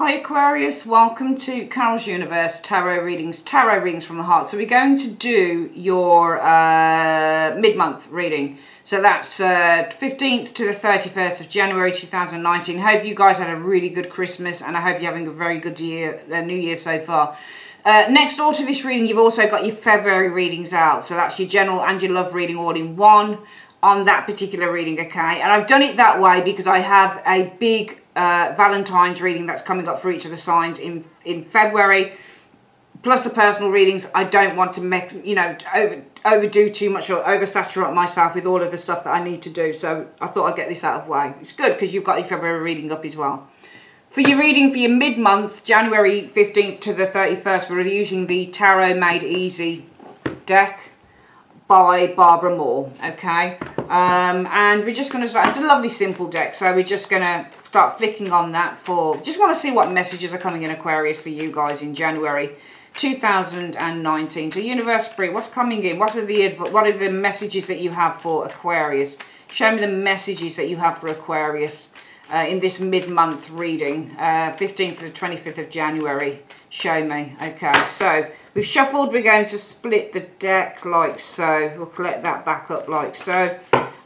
Hi Aquarius, welcome to Carol's Universe Tarot Readings, Tarot Readings from the Heart. So we're going to do your uh, mid-month reading. So that's uh, 15th to the 31st of January 2019. Hope you guys had a really good Christmas and I hope you're having a very good year, uh, New Year so far. Uh, next door to this reading, you've also got your February readings out. So that's your general and your love reading all in one on that particular reading, okay? And I've done it that way because I have a big uh, Valentine's reading that's coming up for each of the signs in, in February. Plus the personal readings, I don't want to make, you know, over, overdo too much or oversaturate myself with all of the stuff that I need to do. So I thought I'd get this out of the way. It's good because you've got your February reading up as well. For your reading for your mid-month, January 15th to the 31st, we're using the Tarot Made Easy deck by Barbara Moore, okay? Um, and we're just going to start, it's a lovely simple deck, so we're just going to start flicking on that for, just want to see what messages are coming in Aquarius for you guys in January 2019. So Universe Spirit, what's coming in? What are the what are the messages that you have for Aquarius? Show me the messages that you have for Aquarius uh, in this mid-month reading, uh, 15th to the 25th of January. Show me. Okay, so We've shuffled, we're going to split the deck like so. We'll collect that back up like so.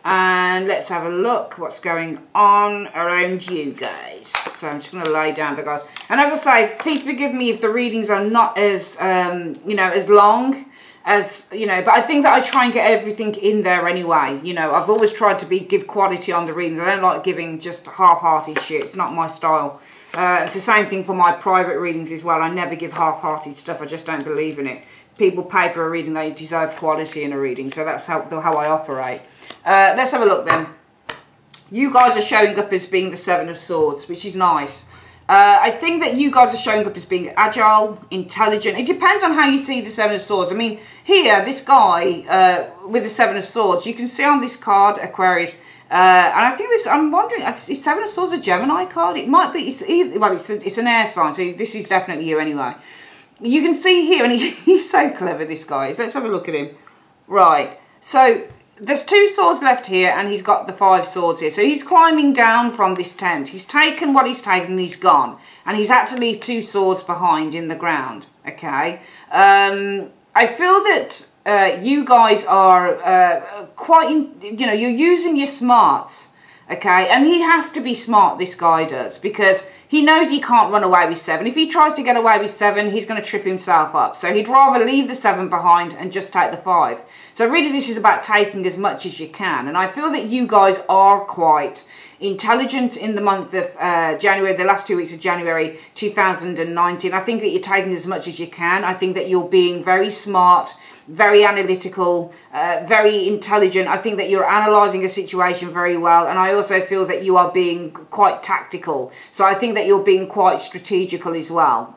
And let's have a look what's going on around you guys. So I'm just going to lay down the guys. And as I say, please forgive me if the readings are not as, um, you know, as long as, you know, but I think that I try and get everything in there anyway. You know, I've always tried to be give quality on the readings. I don't like giving just half-hearted shit. It's not my style. Uh, it's the same thing for my private readings as well. I never give half-hearted stuff. I just don't believe in it. People pay for a reading, they deserve quality in a reading. So that's how, how I operate. Uh, let's have a look then. You guys are showing up as being the Seven of Swords, which is nice. Uh, I think that you guys are showing up as being agile, intelligent. It depends on how you see the Seven of Swords. I mean, here, this guy uh, with the Seven of Swords, you can see on this card, Aquarius, uh, and I think this, I'm wondering, is Seven of Swords a Gemini card? It might be, it's either, well, it's, a, it's an air sign, so this is definitely you anyway. You can see here, and he, he's so clever, this guy is. Let's have a look at him. Right, so there's two swords left here, and he's got the five swords here. So he's climbing down from this tent. He's taken what he's taken, he's gone. And he's had to leave two swords behind in the ground, okay? Um, I feel that uh, you guys are uh, quite, in, you know, you're using your smarts, okay? And he has to be smart, this guy does, because he knows he can't run away with seven. If he tries to get away with seven, he's going to trip himself up. So he'd rather leave the seven behind and just take the five. So really this is about taking as much as you can. And I feel that you guys are quite intelligent in the month of uh, January, the last two weeks of January 2019. I think that you're taking as much as you can. I think that you're being very smart, very analytical, uh, very intelligent. I think that you're analysing a situation very well. And I also feel that you are being quite tactical. So I think that you're being quite strategical as well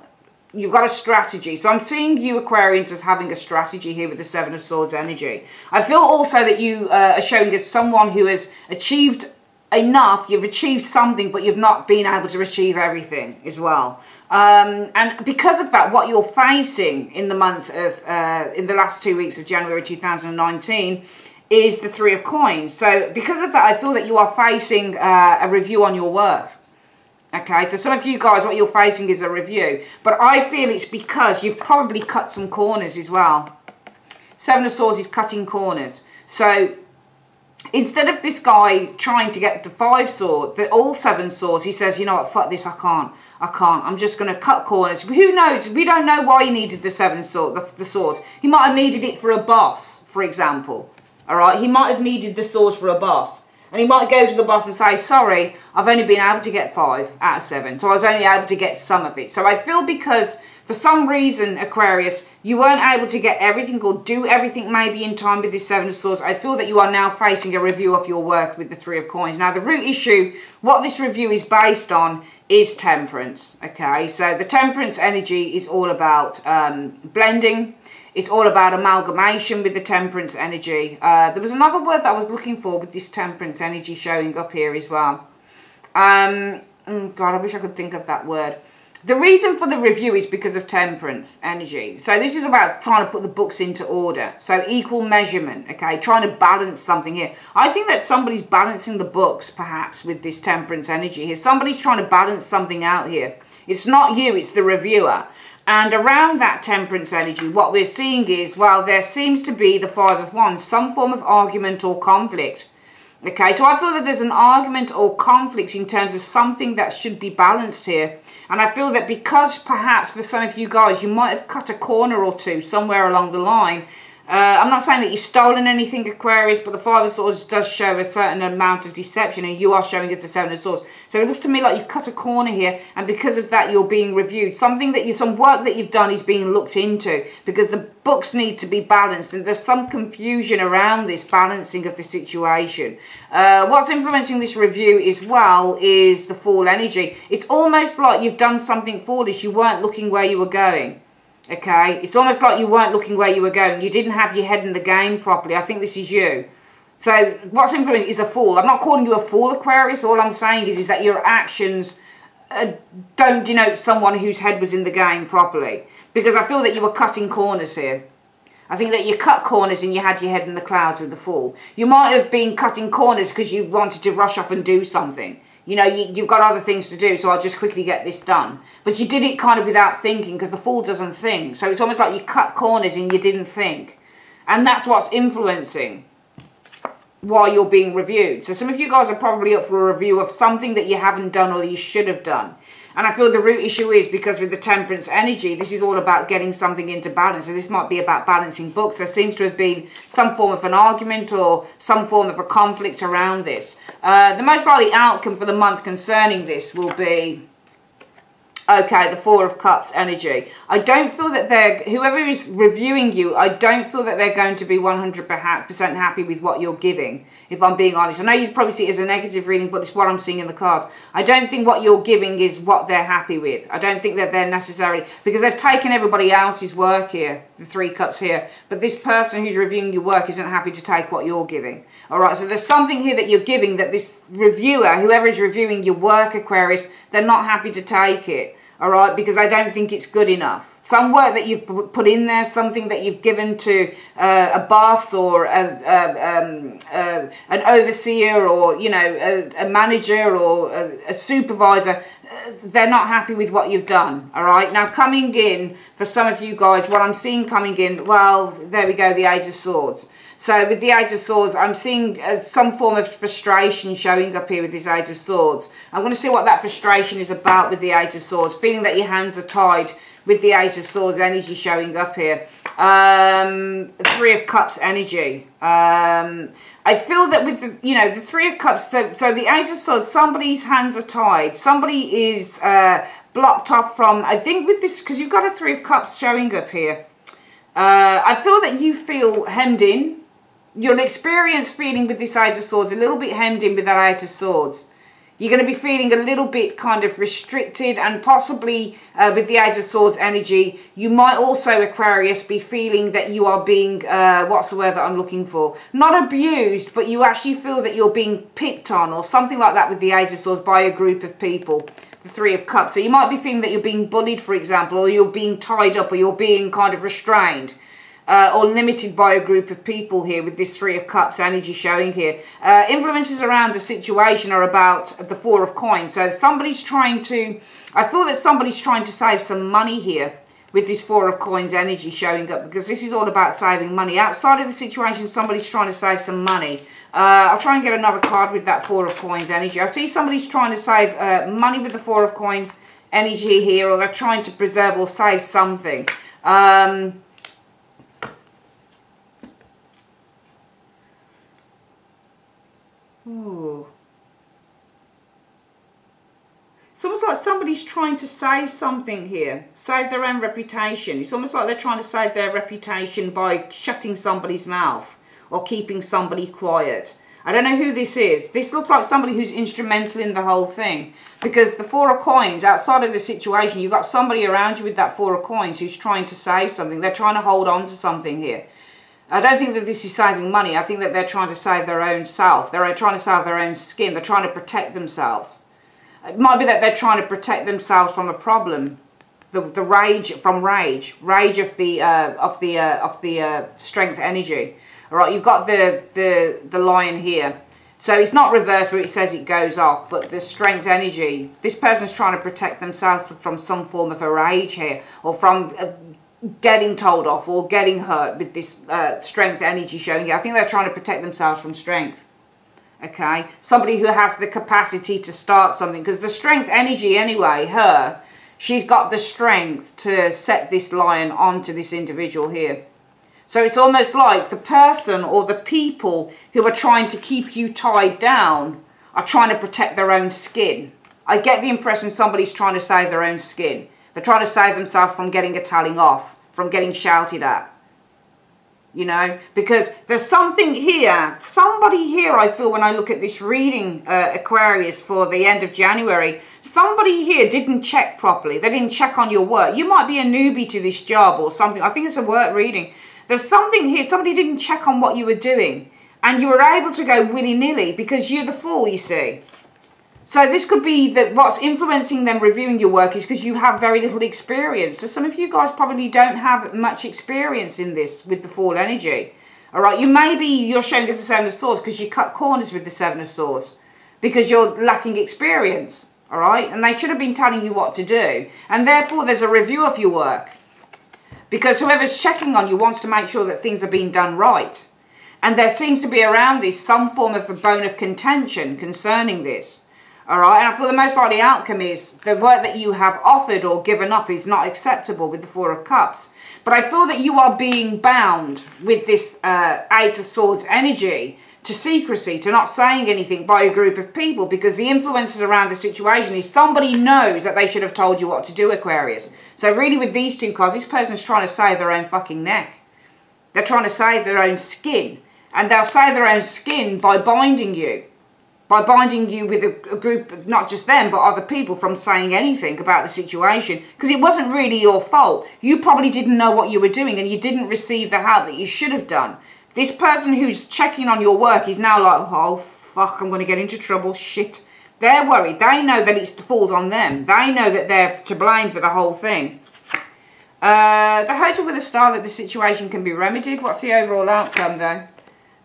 you've got a strategy. So I'm seeing you Aquarians as having a strategy here with the Seven of Swords energy. I feel also that you uh, are showing as someone who has achieved enough, you've achieved something, but you've not been able to achieve everything as well. Um, and because of that, what you're facing in the month of, uh, in the last two weeks of January 2019 is the Three of Coins. So because of that, I feel that you are facing uh, a review on your work. Okay, so some of you guys, what you're facing is a review. But I feel it's because you've probably cut some corners as well. Seven of Swords is cutting corners. So instead of this guy trying to get the five sword, the all seven swords, he says, you know what, fuck this, I can't. I can't. I'm just going to cut corners. Who knows? We don't know why he needed the seven sword, the, the swords. He might have needed it for a boss, for example. All right? He might have needed the swords for a boss. And he might go to the boss and say, sorry, I've only been able to get five out of seven. So I was only able to get some of it. So I feel because for some reason, Aquarius, you weren't able to get everything or do everything maybe in time with this Seven of Swords. I feel that you are now facing a review of your work with the Three of Coins. Now, the root issue, what this review is based on is temperance, okay? So the temperance energy is all about um, blending. It's all about amalgamation with the temperance energy. Uh, there was another word that I was looking for with this temperance energy showing up here as well. Um, oh God, I wish I could think of that word. The reason for the review is because of temperance energy. So this is about trying to put the books into order. So equal measurement, okay? Trying to balance something here. I think that somebody's balancing the books perhaps with this temperance energy here. Somebody's trying to balance something out here It's not you, it's the reviewer. And around that temperance energy, what we're seeing is, well, there seems to be the Five of Wands, some form of argument or conflict. Okay, so I feel that there's an argument or conflict in terms of something that should be balanced here. And I feel that because perhaps for some of you guys, you might have cut a corner or two somewhere along the line uh, I'm not saying that you've stolen anything, Aquarius, but the Five of Swords does show a certain amount of deception, and you are showing us the Seven of Swords. So it looks to me like you've cut a corner here, and because of that, you're being reviewed. Something that you, some work that you've done is being looked into, because the books need to be balanced, and there's some confusion around this balancing of the situation. Uh, what's influencing this review as well is the Fool energy. It's almost like you've done something foolish. You weren't looking where you were going. Okay, it's almost like you weren't looking where you were going. You didn't have your head in the game properly. I think this is you. So what's influence is a fool. I'm not calling you a fool, Aquarius. All I'm saying is, is that your actions uh, don't denote someone whose head was in the game properly. Because I feel that you were cutting corners here. I think that you cut corners and you had your head in the clouds with the fool. You might have been cutting corners because you wanted to rush off and do something you know, you, you've got other things to do, so I'll just quickly get this done. But you did it kind of without thinking because the fool doesn't think. So it's almost like you cut corners and you didn't think. And that's what's influencing while you're being reviewed. So some of you guys are probably up for a review of something that you haven't done or you should have done. And I feel the root issue is because with the temperance energy, this is all about getting something into balance. So this might be about balancing books. There seems to have been some form of an argument or some form of a conflict around this. Uh, the most likely outcome for the month concerning this will be Okay, the Four of Cups energy. I don't feel that they're, whoever is reviewing you, I don't feel that they're going to be 100% happy with what you're giving, if I'm being honest. I know you probably see it as a negative reading, but it's what I'm seeing in the cards. I don't think what you're giving is what they're happy with. I don't think that they're necessarily, because they've taken everybody else's work here, the Three Cups here, but this person who's reviewing your work isn't happy to take what you're giving. All right, so there's something here that you're giving that this reviewer, whoever is reviewing your work, Aquarius, they're not happy to take it all right, because they don't think it's good enough. Some work that you've put in there, something that you've given to uh, a boss or a, a, um, uh, an overseer or, you know, a, a manager or a, supervisor, uh, they're not happy with what you've done, all right? Now, coming in, for some of you guys, what I'm seeing coming in, well, there we go, the Eight of Swords. So with the Eight of Swords, I'm seeing uh, some form of frustration showing up here with this Eight of Swords. I'm going to see what that frustration is about with the Eight of Swords. Feeling that your hands are tied with the Eight of Swords energy showing up here. Um, Three of Cups energy. Um, I feel that with the, you know, the Three of Cups, so, so the Eight of Swords, somebody's hands are tied. Somebody is uh, blocked off from, I think with this, because you've got a Three of Cups showing up here. Uh, I feel that you feel hemmed in you'll experience feeling with this Eight of Swords a little bit hemmed in with that Eight of Swords. You're going to be feeling a little bit kind of restricted and possibly uh, with the Eight of Swords energy, you might also, Aquarius, be feeling that you are being, uh, what's the word that I'm looking for? Not abused, but you actually feel that you're being picked on or something like that with the Eight of Swords by a group of people. The Three of Cups. So you might be feeling that you're being bullied, for example, or you're being tied up or you're being kind of restrained uh, or limited by a group of people here with this Three of Cups energy showing here. Uh, influences around the situation are about the Four of Coins. So somebody's trying to, I feel that somebody's trying to save some money here with this Four of Coins energy showing up because this is all about saving money. Outside of the situation, somebody's trying to save some money. Uh, I'll try and get another card with that Four of Coins energy. I see somebody's trying to save uh, money with the Four of Coins energy here or they're trying to preserve or save something. Um, Ooh. It's almost like somebody's trying to save something here, save their own reputation. It's almost like they're trying to save their reputation by shutting somebody's mouth or keeping somebody quiet. I don't know who this is. This looks like somebody who's instrumental in the whole thing. Because the four of coins, outside of the situation, you've got somebody around you with that four of coins who's trying to save something. They're trying to hold on to something here. I don't think that this is saving money. I think that they're trying to save their own self. They're trying to save their own skin. They're trying to protect themselves. It might be that they're trying to protect themselves from a problem. The, the rage from rage, rage of the uh, of the uh, of the uh, strength energy. All right, you've got the the the lion here. So it's not reversed where it says it goes off, but the strength energy, this person's trying to protect themselves from some form of a rage here, or from uh, getting told off, or getting hurt with this uh, strength energy showing here. I think they're trying to protect themselves from strength. Okay, somebody who has the capacity to start something, because the strength energy anyway, her, she's got the strength to set this lion onto this individual here. So it's almost like the person or the people who are trying to keep you tied down are trying to protect their own skin. I get the impression somebody's trying to save their own skin. They're trying to save themselves from getting a telling off, from getting shouted at. You know, because there's something here, somebody here I feel when I look at this reading, uh, Aquarius, for the end of January, somebody here didn't check properly. They didn't check on your work. You might be a newbie to this job or something. I think it's a work reading there's something here, somebody didn't check on what you were doing. And you were able to go willy-nilly because you're the fool, you see. So this could be that what's influencing them reviewing your work is because you have very little experience. So some of you guys probably don't have much experience in this with the fool energy. All right, you maybe you're showing us the Seven of Swords because you cut corners with the Seven of Swords because you're lacking experience. All right, and they should have been telling you what to do. And therefore, there's a review of your work because whoever's checking on you wants to make sure that things are being done right. And there seems to be around this some form of a bone of contention concerning this. All right, and I feel the most likely outcome is the work that you have offered or given up is not acceptable with the Four of Cups. But I feel that you are being bound with this uh, Eight of Swords energy to secrecy, to not saying anything by a group of people because the influences around the situation is somebody knows that they should have told you what to do, Aquarius. So really with these two cards, this person's trying to save their own fucking neck. They're trying to save their own skin. And they'll save their own skin by binding you. By binding you with a, a group, not just them, but other people from saying anything about the situation. Because it wasn't really your fault. You probably didn't know what you were doing and you didn't receive the help that you should have done. This person who's checking on your work is now like, oh, fuck, I'm going to get into trouble, shit. They're worried. They know that it falls on them. They know that they're to blame for the whole thing. Uh, the hotel with a star that the situation can be remedied. What's the overall outcome though?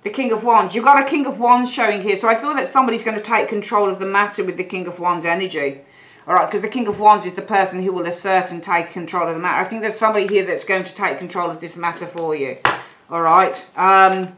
The King of Wands. You've got a King of Wands showing here. So I feel that somebody's going to take control of the matter with the King of Wands energy. Alright, because the King of Wands is the person who will assert and take control of the matter. I think there's somebody here that's going to take control of this matter for you. Alright. Um,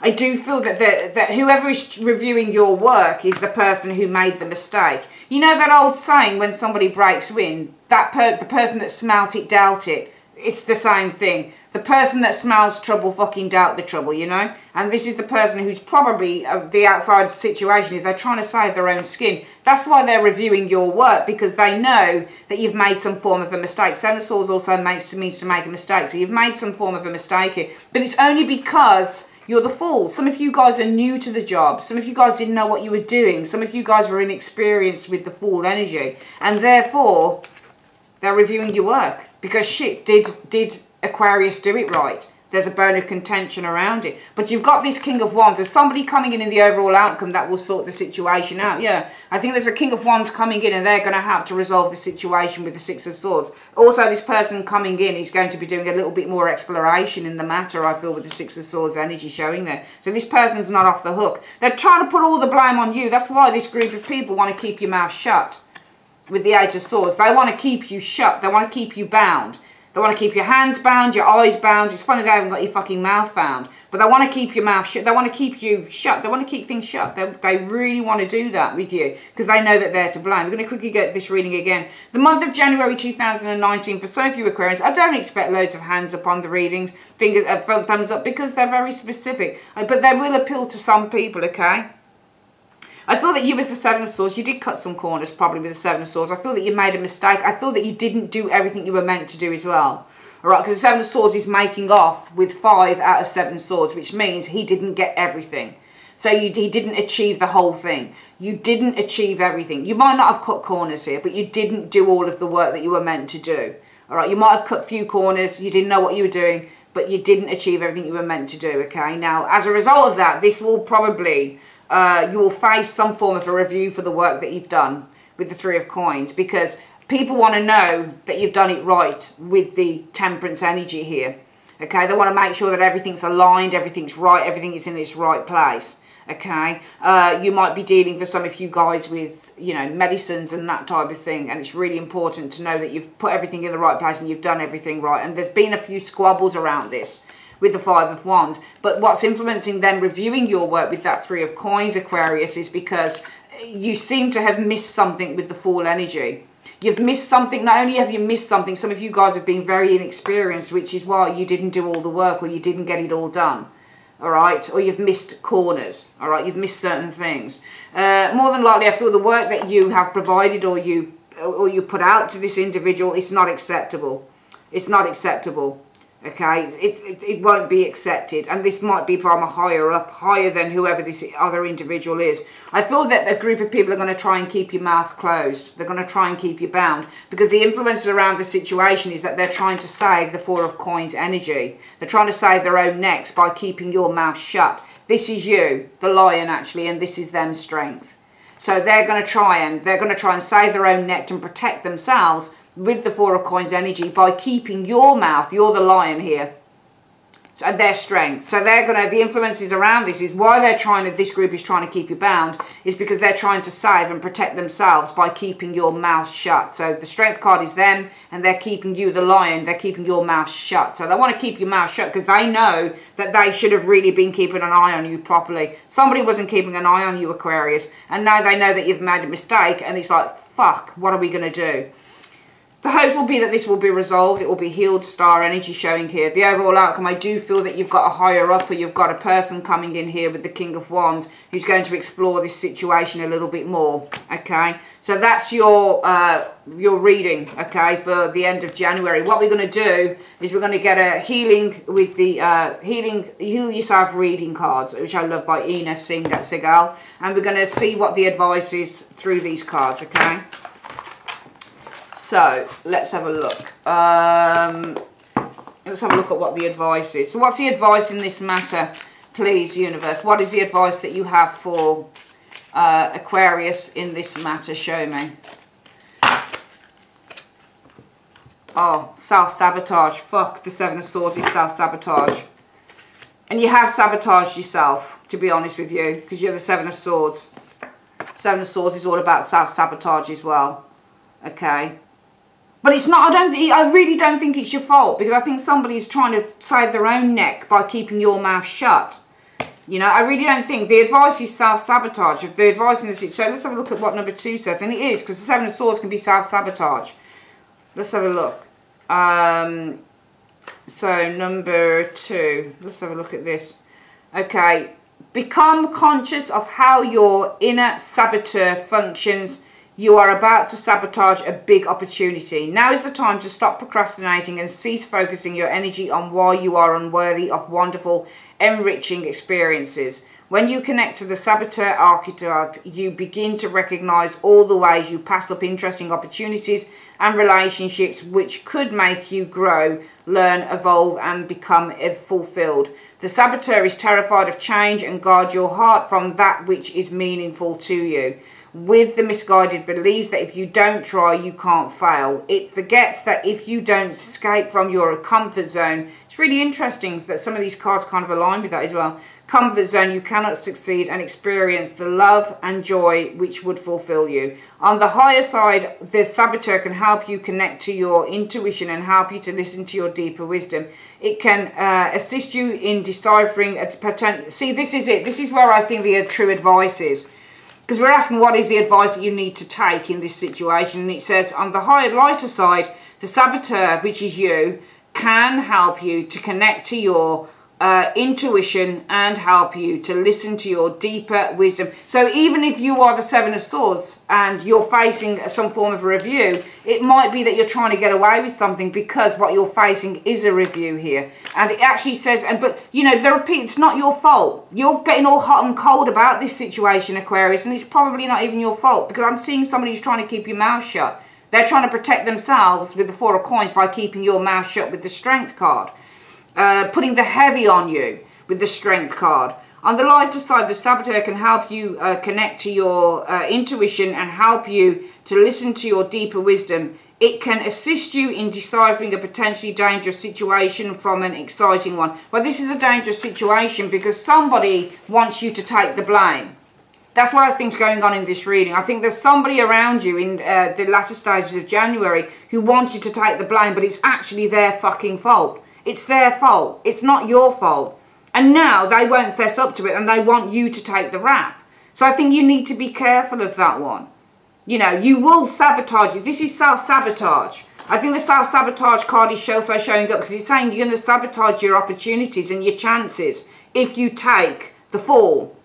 I do feel that, the, that whoever is reviewing your work is the person who made the mistake. You know that old saying, when somebody breaks wind, that per, the person that smelt it dealt it. It's the same thing. The person that smells trouble fucking dealt the trouble, you know? And this is the person who's probably uh, the outside situation they're trying to save their own skin. That's why they're reviewing your work because they know that you've made some form of a mistake. Swords also makes, means to make a mistake. So you've made some form of a mistake here. But it's only because you're the fool. Some of you guys are new to the job. Some of you guys didn't know what you were doing. Some of you guys were inexperienced with the fool energy. And therefore, they're reviewing your work. Because shit, did, did Aquarius do it right? there's a bone of contention around it. But you've got this King of Wands. There's somebody coming in in the overall outcome that will sort the situation out. Yeah, I think there's a King of Wands coming in and they're going to have to resolve the situation with the Six of Swords. Also, this person coming in is going to be doing a little bit more exploration in the matter, I feel, with the Six of Swords energy showing there. So this person's not off the hook. They're trying to put all the blame on you. That's why this group of people want to keep your mouth shut with the Eight of Swords. They want to keep you shut. They want to keep you bound. They want to keep your hands bound, your eyes bound. It's funny they haven't got your fucking mouth bound. But they want to keep your mouth shut. They want to keep you shut. They want to keep things shut. They, they really want to do that with you because they know that they're to blame. We're going to quickly get this reading again. The month of January 2019, for of you Aquarians, I don't expect loads of hands upon the readings, fingers, uh, thumbs up, because they're very specific. Uh, but they will appeal to some people, okay? I feel that you as the Seven of Swords, you did cut some corners probably with the Seven of Swords. I feel that you made a mistake. I feel that you didn't do everything you were meant to do as well. All right, because the Seven of Swords is making off with five out of seven swords, which means he didn't get everything. So you, he didn't achieve the whole thing. You didn't achieve everything. You might not have cut corners here, but you didn't do all of the work that you were meant to do. All right, you might have cut few corners. You didn't know what you were doing, but you didn't achieve everything you were meant to do, okay? Now, as a result of that, this will probably uh, you will face some form of a review for the work that you've done with the Three of Coins because people want to know that you've done it right with the Temperance energy here. Okay, they want to make sure that everything's aligned, everything's right, everything is in its right place. Okay, uh, you might be dealing for some of you guys with, you know, medicines and that type of thing, and it's really important to know that you've put everything in the right place and you've done everything right. And there's been a few squabbles around this with the Five of Wands. But what's influencing them reviewing your work with that Three of Coins, Aquarius, is because you seem to have missed something with the Fool energy. You've missed something. Not only have you missed something, some of you guys have been very inexperienced, which is why you didn't do all the work or you didn't get it all done. All right, or you've missed corners. All right, you've missed certain things. Uh, more than likely, I feel the work that you have provided or you or you put out to this individual is not acceptable. It's not acceptable okay? It, it, it, won't be accepted and this might be from a higher up higher than whoever this other individual is. I feel that a group of people are going to try and keep your mouth closed. They're going to try and keep you bound because the influences around the situation is that they're trying to save the four of coins energy. They're trying to save their own necks by keeping your mouth shut. This is you the lion actually and this is them strength. So they're going to try and they're going to try and save their own neck and protect themselves with the Four of Coins energy by keeping your mouth, you're the lion here, and their strength. So they're going to, the influences around this is why they're trying to, this group is trying to keep you bound, is because they're trying to save and protect themselves by keeping your mouth shut. So the strength card is them, and they're keeping you, the lion, they're keeping your mouth shut. So they want to keep your mouth shut because they know that they should have really been keeping an eye on you properly. Somebody wasn't keeping an eye on you, Aquarius, and now they know that you've made a mistake, and it's like, fuck, what are we going to do? Hopes will be that this will be resolved. It will be healed star energy showing here. The overall outcome, I do feel that you've got a higher up or you've got a person coming in here with the King of Wands who's going to explore this situation a little bit more. Okay, so that's your uh, your reading, okay, for the end of January. What we're going to do is we're going to get a healing with the uh, healing, heal yourself reading cards, which I love by Inna Singh Segal. And we're going to see what the advice is through these cards, okay? So let's have a look. Um, let's have a look at what the advice is. So what's the advice in this matter, please, universe? What is the advice that you have for uh, Aquarius in this matter? Show me. Oh, self-sabotage. Fuck, the Seven of Swords is self-sabotage. And you have sabotaged yourself, to be honest with you, because you're the Seven of Swords. Seven of Swords is all about self-sabotage as well. Okay. But it's not, I don't, I really don't think it's your fault because I think somebody's trying to save their own neck by keeping your mouth shut. You know, I really don't think, the advice is self-sabotage. The advice in situation, so let's have a look at what number two says. And it is, because the Seven of Swords can be self-sabotage. Let's have a look. Um, so, number two, let's have a look at this. Okay, become conscious of how your inner saboteur functions you are about to sabotage a big opportunity. Now is the time to stop procrastinating and cease focusing your energy on why you are unworthy of wonderful, enriching experiences. When you connect to the saboteur archetype, you begin to recognize all the ways you pass up interesting opportunities and relationships which could make you grow, learn, evolve, and become fulfilled. The saboteur is terrified of change and guards your heart from that which is meaningful to you with the misguided belief that if you don't try, you can't fail. It forgets that if you don't escape from your comfort zone, it's really interesting that some of these cards kind of align with that as well. Comfort zone, you cannot succeed and experience the love and joy which would fulfill you. On the higher side, the saboteur can help you connect to your intuition and help you to listen to your deeper wisdom. It can uh, assist you in deciphering a potential. See, this is it. This is where I think the true advice is because we're asking what is the advice that you need to take in this situation and it says on the higher lighter side the saboteur which is you can help you to connect to your uh, intuition and help you to listen to your deeper wisdom. So even if you are the Seven of Swords and you're facing some form of a review, it might be that you're trying to get away with something because what you're facing is a review here. And it actually says, and but you know, the repeat, it's not your fault. You're getting all hot and cold about this situation, Aquarius, and it's probably not even your fault because I'm seeing somebody who's trying to keep your mouth shut. They're trying to protect themselves with the Four of Coins by keeping your mouth shut with the Strength card. Uh, putting the heavy on you with the strength card. On the lighter side, the saboteur can help you uh, connect to your uh, intuition and help you to listen to your deeper wisdom. It can assist you in deciphering a potentially dangerous situation from an exciting one. Well, this is a dangerous situation because somebody wants you to take the blame. That's what I think's going on in this reading. I think there's somebody around you in uh, the latter stages of January who wants you to take the blame, but it's actually their fucking fault. It's their fault. It's not your fault. And now they won't fess up to it and they want you to take the rap. So I think you need to be careful of that one. You know, you will sabotage you. This is self-sabotage. I think the self-sabotage card is also showing up because it's saying you're going to sabotage your opportunities and your chances if you take the fall.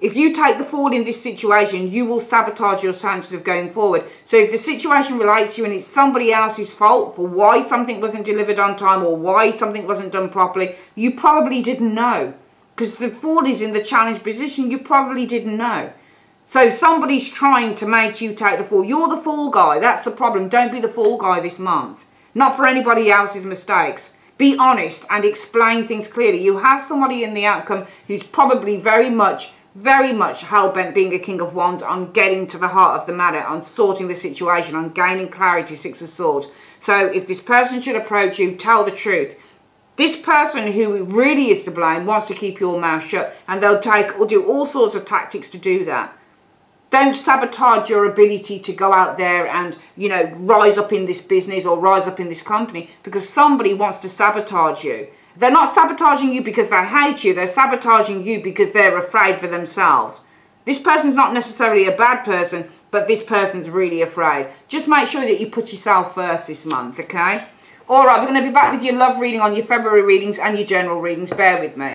If you take the fall in this situation, you will sabotage your chances of going forward. So if the situation relates to you and it's somebody else's fault for why something wasn't delivered on time or why something wasn't done properly, you probably didn't know. Because the fall is in the challenge position, you probably didn't know. So somebody's trying to make you take the fall. You're the fall guy. That's the problem. Don't be the fall guy this month. Not for anybody else's mistakes. Be honest and explain things clearly. You have somebody in the outcome who's probably very much very much hell-bent being a king of wands on getting to the heart of the matter on sorting the situation on gaining clarity six of swords. So if this person should approach you tell the truth. This person who really is to blame wants to keep your mouth shut and they'll take or do all sorts of tactics to do that. Don't sabotage your ability to go out there and you know rise up in this business or rise up in this company because somebody wants to sabotage you they're not sabotaging you because they hate you. They're sabotaging you because they're afraid for themselves. This person's not necessarily a bad person, but this person's really afraid. Just make sure that you put yourself first this month, okay? All right, we're going to be back with your love reading on your February readings and your general readings. Bear with me.